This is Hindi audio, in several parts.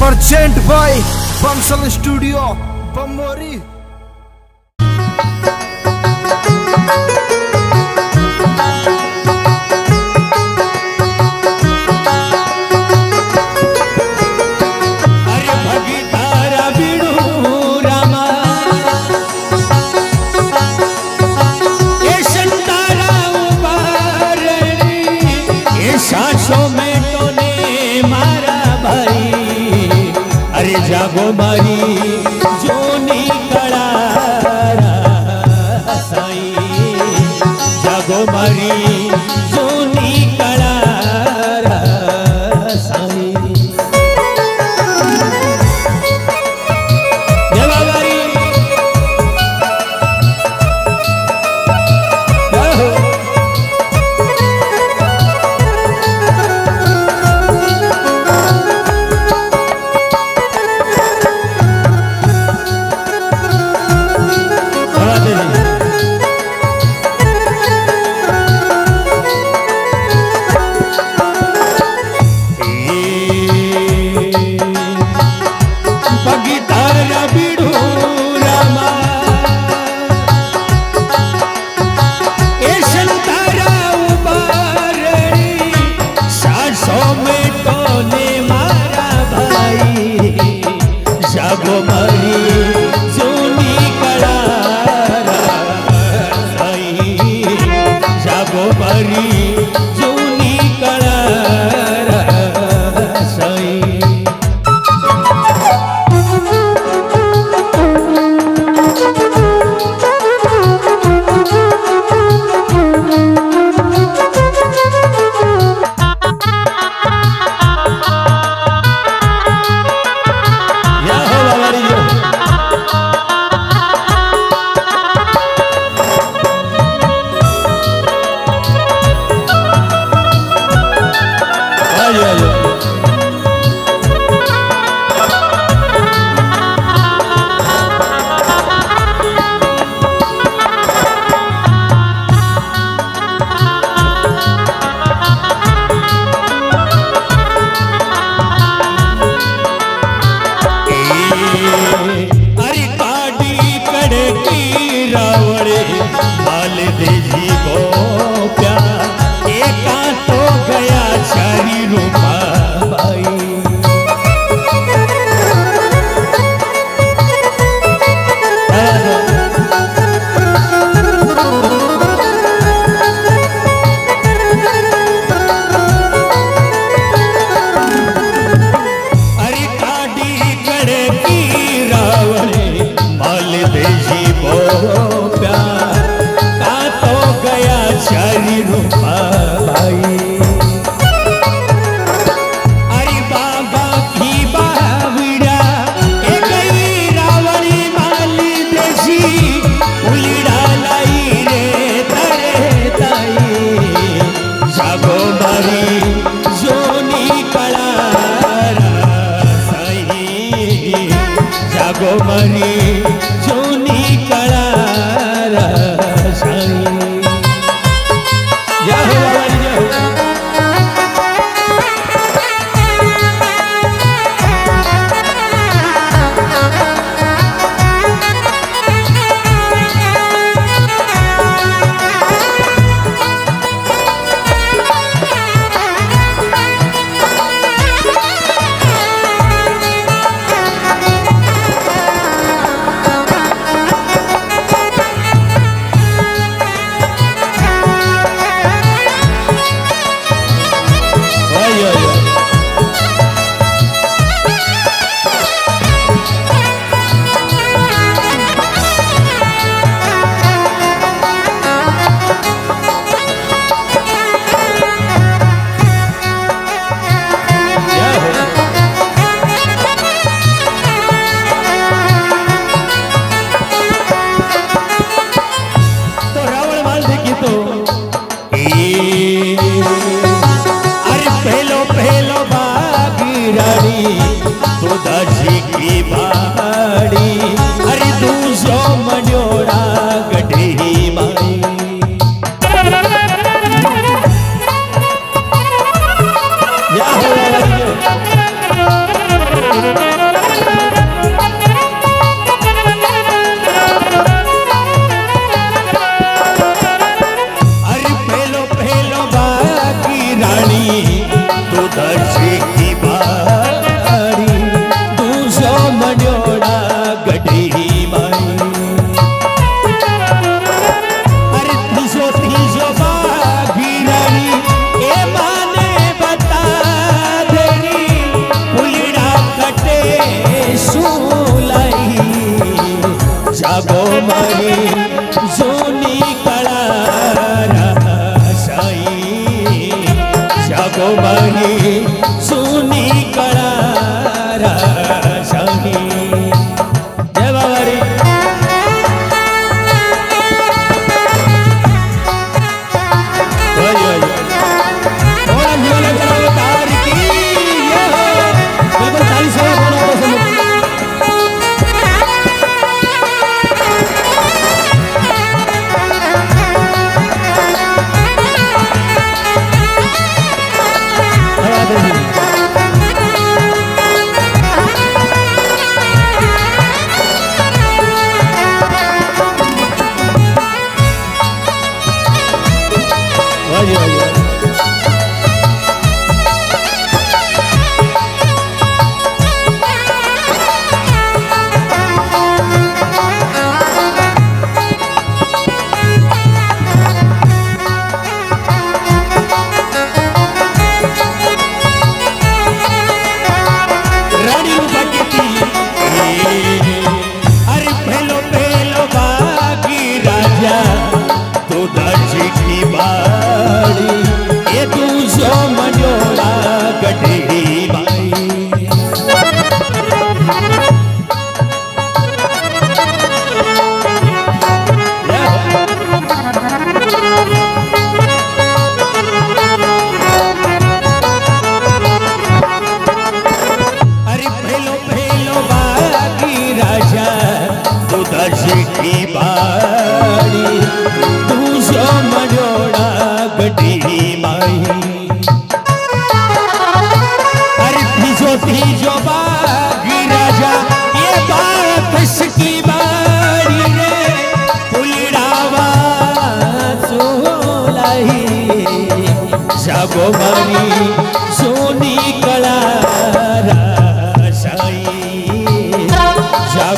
Emergent by Bamsal Studio, Bamori. अरे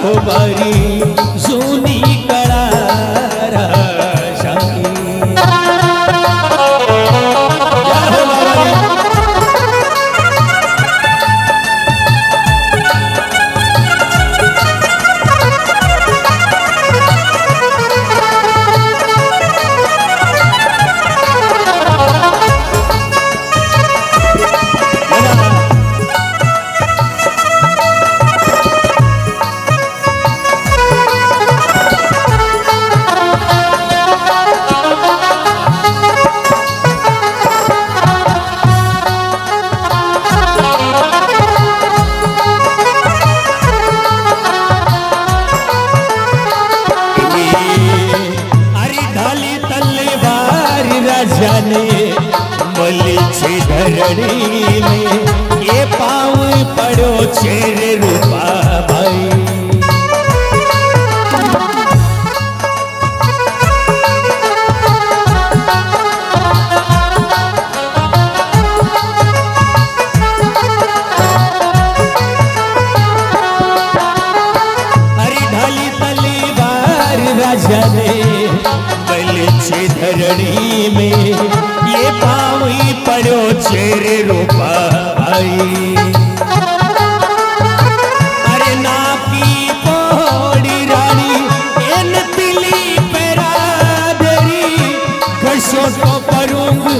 বাড়ি જાને મળી છે ધરણીને એ પાવ પડ્યો છે રે રૂપાભાઈ ધરણી शेर रूपा आई। अरे ना पी पोड़ी रानी, एन तिली पेरा दरी। घसो तो परूंगू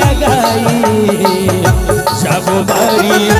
लगाई। सब भाई